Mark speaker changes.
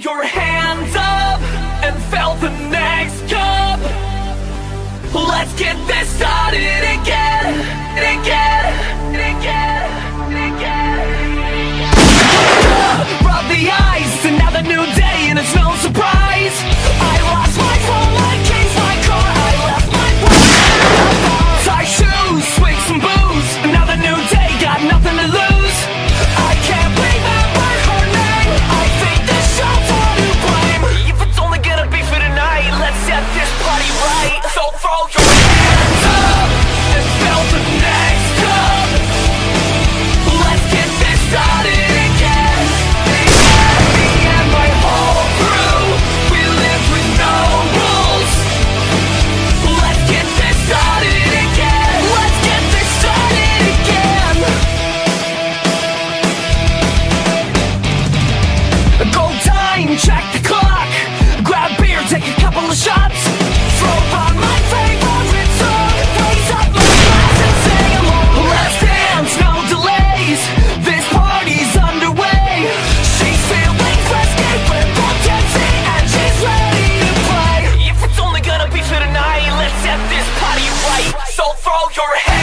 Speaker 1: Your hands up and fill the next cup. Let's get this started again. and check the clock. Grab beer, take a couple of shots. Throw on my favorite song Raise up my glass and sing along Let's dance, no delays. This party's underway. She's feeling frisky with dancing And she's ready to play. If it's only gonna be for tonight Let's set this party right. So throw your head